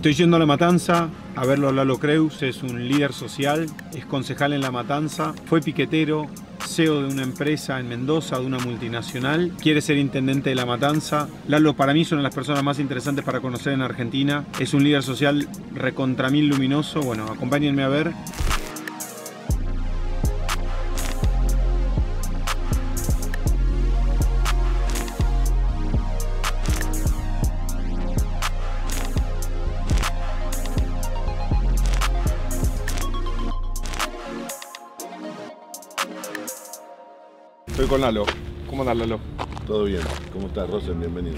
Estoy yendo a La Matanza a verlo a Lalo Creus, es un líder social, es concejal en La Matanza, fue piquetero, CEO de una empresa en Mendoza, de una multinacional, quiere ser intendente de La Matanza. Lalo para mí es una de las personas más interesantes para conocer en Argentina, es un líder social recontra mil luminoso, bueno, acompáñenme a ver. Con Lalo. ¿Cómo andás, Lalo? Todo bien. ¿Cómo estás, Rosen? Bienvenido.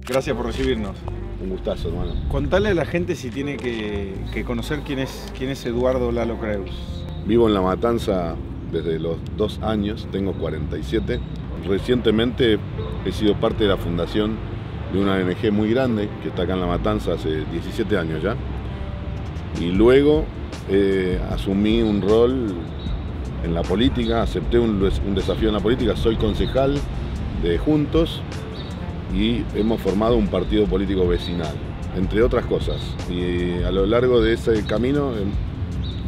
Gracias por recibirnos. Un gustazo, hermano. Contale a la gente si tiene que, que conocer quién es, quién es Eduardo Lalo Creus. Vivo en La Matanza desde los dos años, tengo 47. Recientemente he sido parte de la fundación de una ONG muy grande que está acá en La Matanza hace 17 años ya. Y luego eh, asumí un rol en la política, acepté un, desafío en la política, soy concejal de Juntos y hemos formado un partido político vecinal, entre otras cosas. Y a lo largo de ese camino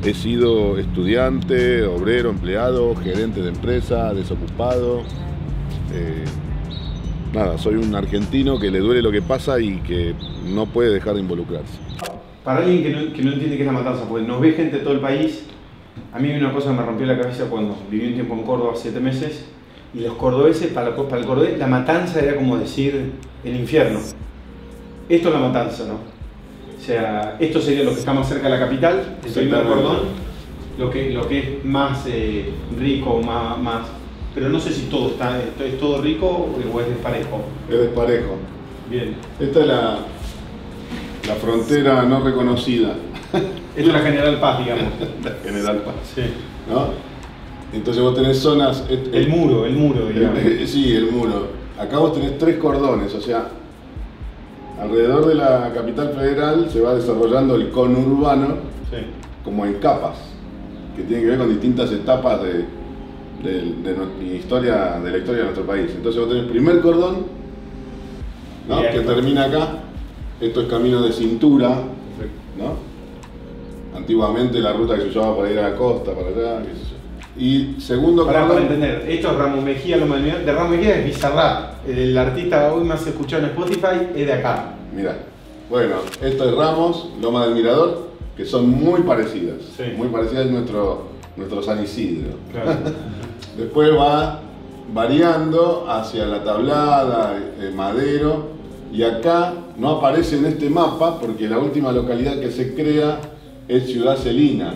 he sido estudiante, obrero, empleado, gerente de empresa, desocupado. Eh, nada, soy un argentino que le duele lo que pasa y que no puede dejar de involucrarse. Para alguien que no, entiende qué es la matanza, porque nos ve gente de todo el país, a mí una cosa que me rompió la cabeza cuando viví un tiempo en Córdoba, siete meses, y los cordobeses, para, para el cordobés, la matanza era como decir el infierno. Esto es la matanza, ¿no? O sea, esto sería lo que está más cerca de la capital, el primer cordón, lo que, lo que es más eh, rico, más, más... Pero no sé si todo está, es todo rico o es desparejo. Es desparejo. Bien. Esta es la, la frontera no reconocida. Es la General Paz, digamos. la General Paz. Sí. ¿no? Entonces vos tenés zonas... El muro, el muro, digamos. Sí, el muro. Acá vos tenés tres cordones, o sea, alrededor de la capital federal se va desarrollando el conurbano Sí. como en capas, que tiene que ver con distintas etapas de, de, de nuestra historia, de la historia de nuestro país. Entonces vos tenés el primer cordón, ¿no? Que termina acá, esto es camino de cintura, ¿no? Antiguamente la ruta que se usaba para ir a la costa, para allá, qué sé yo. Y segundo Para, para cordón, entender, esto es Ramos Mejía, Loma del Mirador. De Ramos Mejía es Bizarrap. El artista hoy más escuchado en Spotify es de acá. mirá, bueno, esto es Ramos, Loma del Mirador, que son muy parecidas, Sí. muy parecidas a nuestro, nuestro San Isidro. Claro. Después va variando hacia la tablada, eh, Madero, y acá no aparece en este mapa porque la última localidad que se crea es Ciudad Celina,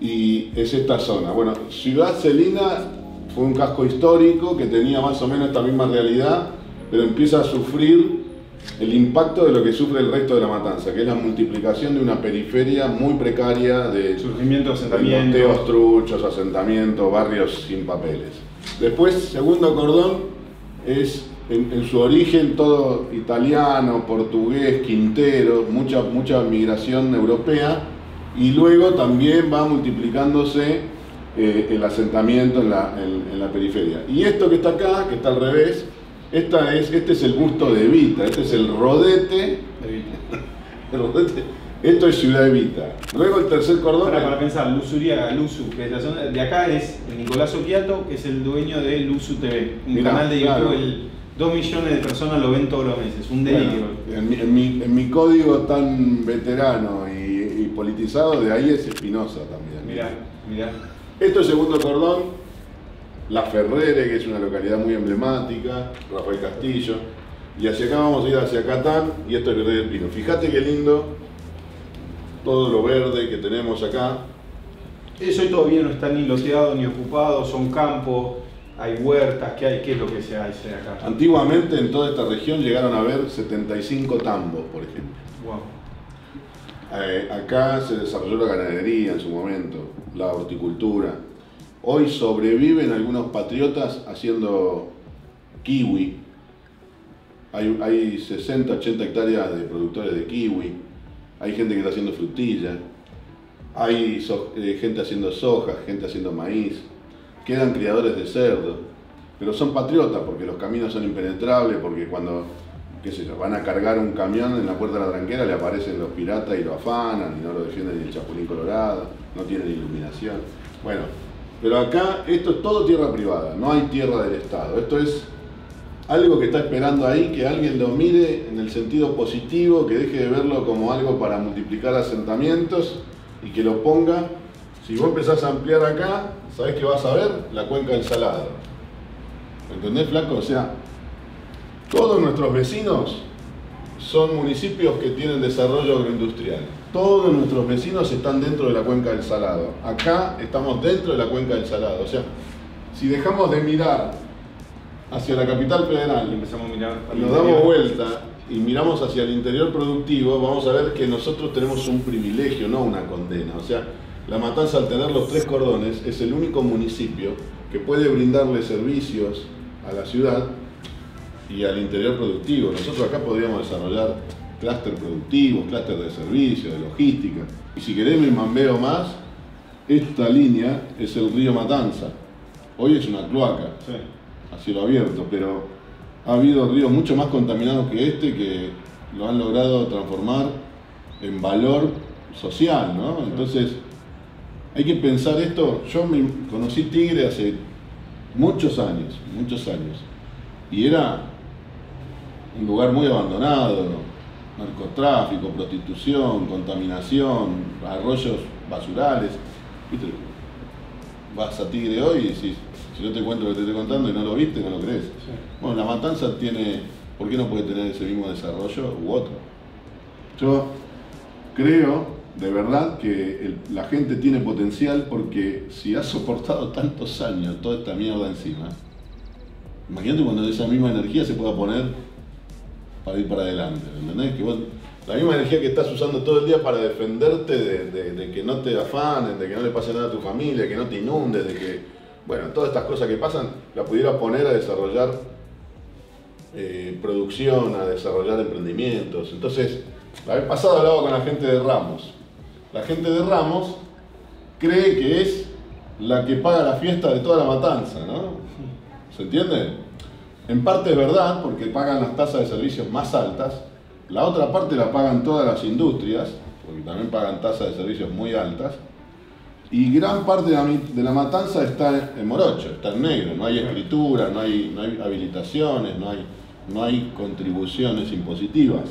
y es esta zona. Bueno, Ciudad Celina fue un casco histórico que tenía más o menos esta misma realidad, pero empieza a sufrir el impacto de lo que sufre el resto de la matanza, que es la multiplicación de una periferia muy precaria de Surgimiento, de truchos, asentamientos, barrios sin papeles. Después, segundo cordón, es en, en su origen todo italiano, portugués, quintero, mucha, mucha migración europea, y luego también va multiplicándose eh, el asentamiento en la, en- en la periferia. Y esto que está acá, que está al revés, esta es, este es el busto de Evita, este es el rodete el rodete. Esto es Ciudad Evita. Luego el tercer cordón. Para, para pensar, Lusuriaga, Luzu, que es la zona de acá es Nicolás Oquiato, que es el dueño de Luzu TV, un Mirá, canal de YouTube, claro. el, dos millones de personas lo ven todos los meses, un Bueno, delirio. en, mi, en mi- en mi código tan veterano y, y politizado, de ahí es Espinosa también. Mirá, mirá. Esto es segundo cordón, La Ferrere, que es una localidad muy emblemática, Rafael Castillo. Y hacia acá vamos a ir hacia Catán y esto es Virrey del Pino. Fíjate qué lindo todo lo verde que tenemos acá. Eso hoy todavía no está ni loteado ni ocupado, son campos, hay huertas, ¿qué hay? ¿Qué es lo que se hace acá? Antiguamente en toda esta región llegaron a haber 75 tambos, por ejemplo. Wow. Eh, acá se desarrolló la ganadería en su momento, la horticultura. Hoy sobreviven algunos patriotas haciendo kiwi. Hay, hay 60, 80 hectáreas de productores de kiwi. Hay gente que está haciendo frutilla. Hay so- eh, gente haciendo soja, gente haciendo maíz. Quedan criadores de cerdo. Pero son patriotas porque los caminos son impenetrables, porque cuando qué sé yo, van a cargar un camión en la puerta de la tranquera, le aparecen los piratas y lo afanan y no lo defienden ni el chapulín colorado, no tienen iluminación. Bueno, pero acá esto es todo tierra privada, no hay tierra del Estado. Esto es algo que está esperando ahí, que alguien lo mire en el sentido positivo, que deje de verlo como algo para multiplicar asentamientos y que lo ponga. Si vos empezás a ampliar acá, ¿sabés qué vas a ver? La cuenca del Salado. ¿Entendés, flaco? O sea, todos nuestros vecinos son municipios que tienen desarrollo agroindustrial. Todos nuestros vecinos están dentro de la cuenca del Salado. Acá estamos dentro de la cuenca del Salado. O sea, si dejamos de mirar hacia la capital federal Y empezamos a mirar. nos interior. damos vuelta y miramos hacia el interior productivo, vamos a ver que nosotros tenemos un privilegio, no una condena. O sea, La Matanza al tener los tres cordones es el único municipio que puede brindarle servicios a la ciudad y al interior productivo. Nosotros acá podríamos desarrollar clúster productivos, clúster de servicios, de logística. Y si querés me mambeo más, esta línea es el río Matanza. Hoy es una cloaca Sí. a cielo abierto, pero ha habido ríos mucho más contaminados que este que lo han logrado transformar en valor social, ¿no? Entonces, hay que pensar esto. Yo me conocí Tigre hace muchos años, muchos años, y era un lugar muy abandonado, narcotráfico, prostitución, contaminación, arroyos basurales. ¿Viste? Vas a Tigre hoy y decís, si no te cuento lo que te estoy contando y no lo viste, no lo crees. Bueno, la matanza tiene, ¿por qué no puede tener ese mismo desarrollo u otro? Yo creo de verdad que la gente tiene potencial porque si ha soportado tantos años toda esta mierda encima, imagínate cuando esa misma energía se pueda poner para ir para adelante, ¿entendés? Que la misma energía que estás usando todo el día para defenderte de, que no te afanen, de que no le pase nada a tu familia, que no te inundes, de que, bueno, todas estas cosas que pasan, la pudiera poner a desarrollar eh, producción, a desarrollar emprendimientos. Entonces, la vez pasada hablaba con la gente de Ramos. La gente de Ramos cree que es la que paga la fiesta de toda la matanza, ¿no? ¿Se entiende? En parte es verdad, porque pagan las tasas de servicios más altas. La otra parte la pagan todas las industrias, porque también pagan tasas de servicios muy altas. Y gran parte de la, matanza está en morocho, está en negro. No hay escritura, no hay, no hay habilitaciones, no hay, no hay contribuciones impositivas.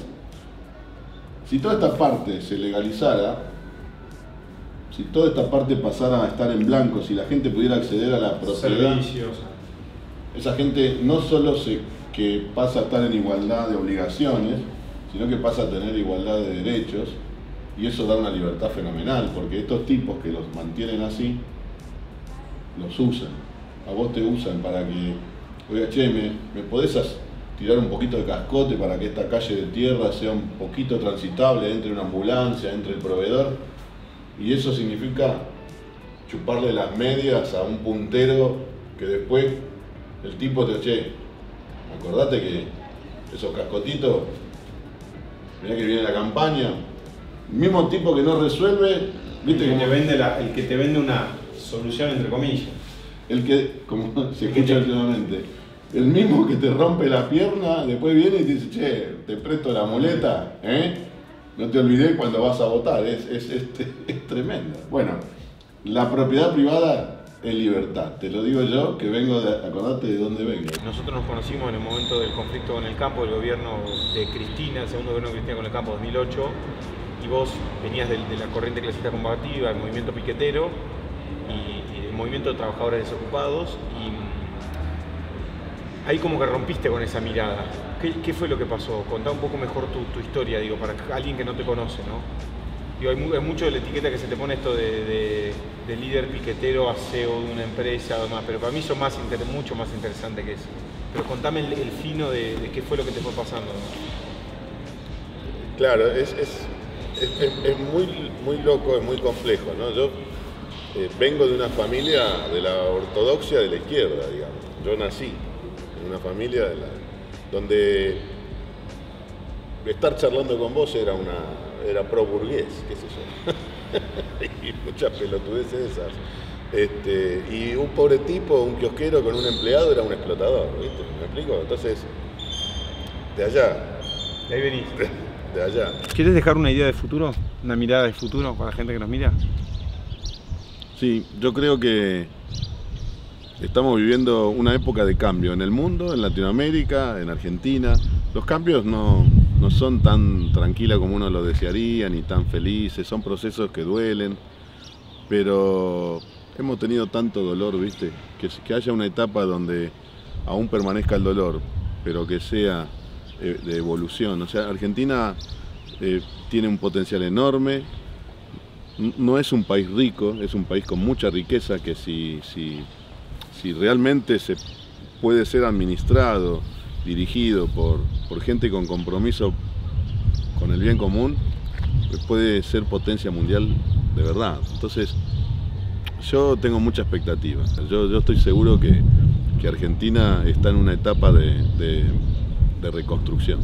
Si toda esta parte se legalizara, si toda esta parte pasara a estar en blanco, si la gente pudiera acceder a la propiedad, esa gente no solo se, que pasa a estar en igualdad de obligaciones, sino que pasa a tener igualdad de derechos, y eso da una libertad fenomenal, porque estos tipos que los mantienen así, los usan. A vos te usan para que, oiga, che, ¿me, me podés tirar un poquito de cascote para que esta calle de tierra sea un poquito transitable, entre una ambulancia, entre el proveedor? Y eso significa chuparle las medias a un puntero que después el tipo te che, acordate que esos cascotitos, mirá que viene la campaña, el mismo tipo que no resuelve, El viste que, como te vende la- el que te vende una solución entre comillas. el que, como se escucha últimamente, el mismo que te rompe la pierna, después viene y te dice, che, te presto la muleta, ¿eh? No te olvides cuando vas a votar, es, es, es, es tremenda. Bueno, la propiedad privada es libertad, te lo digo yo, que vengo de, acordate de dónde vengo. Nosotros nos conocimos en el momento del conflicto con el campo, del gobierno de Cristina, el segundo gobierno de Cristina con el campo 2008, y vos venías de, la corriente clasista combativa, el movimiento piquetero y, el movimiento de trabajadores desocupados, y ahí como que rompiste con esa mirada. ¿Qué, fue lo que pasó? Contá un poco mejor tu, historia, digo, para alguien que no te conoce, ¿no? Digo, hay, mu- hay mucho de la etiqueta que se te pone esto de, de- de líder piquetero a CEO de una empresa o pero para mí son más mucho más interesante que eso. Pero contame el, fino de, qué fue lo que te fue pasando. ¿no? Claro, es muy, muy loco, es muy complejo, ¿no? Yo eh, vengo de una familia de la ortodoxia de la izquierda, digamos. Yo nací en una familia de la- donde estar charlando con vos era una era pro burgués, qué sé yo. y muchas pelotudeces esas. Este, y un pobre tipo, un kiosquero con un empleado era un explotador, ¿viste? ¿Me explico? Entonces, de allá De ahí venís. De allá. ¿Quieres dejar una idea de futuro? ¿Una mirada de futuro para la gente que nos mira? Sí, yo creo que estamos viviendo una época de cambio en el mundo, en Latinoamérica, en Argentina. Los cambios no, no son tan tranquilos como uno lo desearía, ni tan felices, son procesos que duelen, pero hemos tenido tanto dolor, ¿viste? Que, que haya una etapa donde aún permanezca el dolor, pero que sea eh, de evolución. O sea, Argentina eh, tiene un potencial enorme, no es un país rico, es un país con mucha riqueza que si, si, si realmente se puede ser administrado, dirigido por, por gente con compromiso con el bien común, pues puede ser potencia mundial de verdad. Entonces, yo tengo mucha expectativa. Yo, estoy seguro que, que, Argentina está en una etapa de, de reconstrucción.